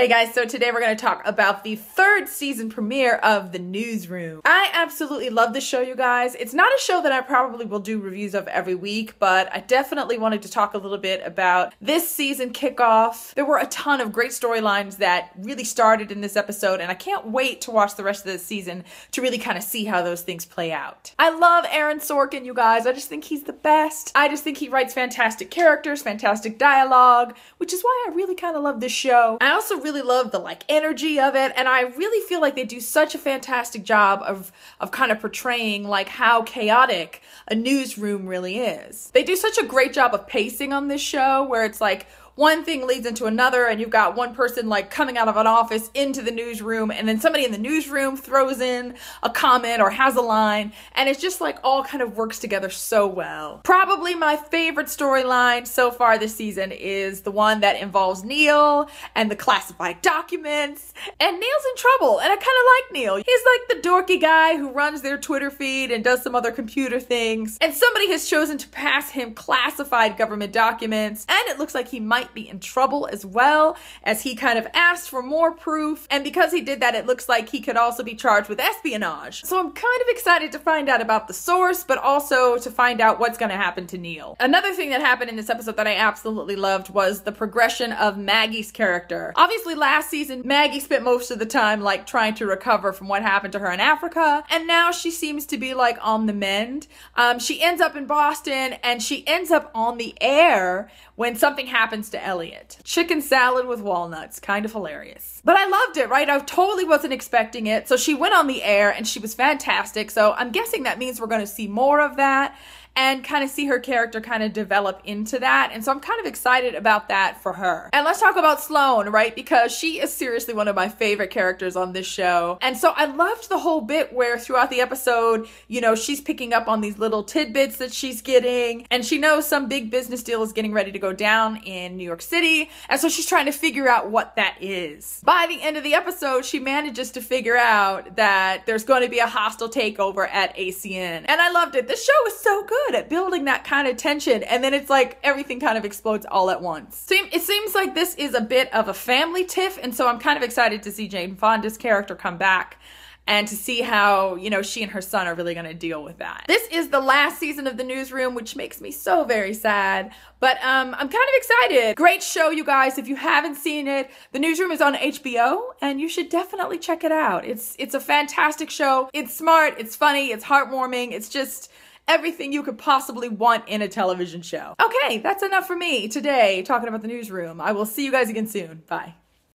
Hey guys, so today we're going to talk about the third season premiere of The Newsroom. I absolutely love this show, you guys. It's not a show that I probably will do reviews of every week, but I definitely wanted to talk a little bit about this season kickoff. There were a ton of great storylines that really started in this episode, and I can't wait to watch the rest of the season to really kind of see how those things play out. I love Aaron Sorkin, you guys. I just think he's the best. I just think he writes fantastic characters, fantastic dialogue, which is why I really kind of love this show. I also really love the like energy of it and I really feel like they do such a fantastic job of of kind of portraying like how chaotic a newsroom really is. They do such a great job of pacing on this show where it's like one thing leads into another and you've got one person like coming out of an office into the newsroom and then somebody in the newsroom throws in a comment or has a line and it's just like all kind of works together so well. Probably my favorite storyline so far this season is the one that involves Neil and the classified documents and Neil's in trouble and I kind of like Neil. He's like the dorky guy who runs their Twitter feed and does some other computer things and somebody has chosen to pass him classified government documents and it looks like he might might be in trouble as well, as he kind of asked for more proof. And because he did that, it looks like he could also be charged with espionage. So I'm kind of excited to find out about the source, but also to find out what's going to happen to Neil. Another thing that happened in this episode that I absolutely loved was the progression of Maggie's character. Obviously, last season, Maggie spent most of the time like trying to recover from what happened to her in Africa, and now she seems to be like on the mend. Um, she ends up in Boston and she ends up on the air when something happens to to Elliot. Chicken salad with walnuts, kind of hilarious. But I loved it, right? I totally wasn't expecting it. So she went on the air and she was fantastic. So I'm guessing that means we're going to see more of that and kind of see her character kind of develop into that. And so I'm kind of excited about that for her. And let's talk about Sloan, right? Because she is seriously one of my favorite characters on this show. And so I loved the whole bit where throughout the episode, you know, she's picking up on these little tidbits that she's getting and she knows some big business deal is getting ready to go down in New York City. And so she's trying to figure out what that is. By the end of the episode, she manages to figure out that there's going to be a hostile takeover at ACN. And I loved it. The show was so good good at building that kind of tension. And then it's like everything kind of explodes all at once. It seems like this is a bit of a family tiff. And so I'm kind of excited to see Jane Fonda's character come back and to see how, you know, she and her son are really going to deal with that. This is the last season of The Newsroom, which makes me so very sad, but um, I'm kind of excited. Great show, you guys. If you haven't seen it, The Newsroom is on HBO, and you should definitely check it out. It's, it's a fantastic show. It's smart, it's funny, it's heartwarming, it's just everything you could possibly want in a television show. Okay, that's enough for me today talking about the newsroom. I will see you guys again soon. Bye.